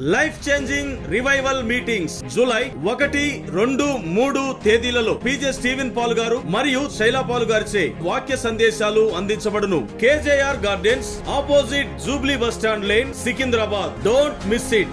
Life changing revival meetings July ఒకటి రెండు మూడు తేదీలలో పీజే స్టీవెన్ పాల్ గారు మరియు శైలా పాల్ గారిచే వాక్య సందేశాలు అందించబడును. KJR gardens opposite Jubilee bus stand lane Secunderabad don't miss it